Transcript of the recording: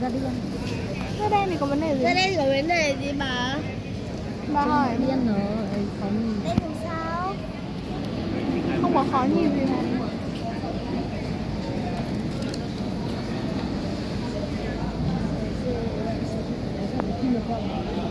ra đi ăn Cái đây này có vấn đề gì? Ra đây có vấn đề gì bà? Bà hỏi điên rồi khó nhìn Đây làm sao? không có khó nhìn gì mà Thank you.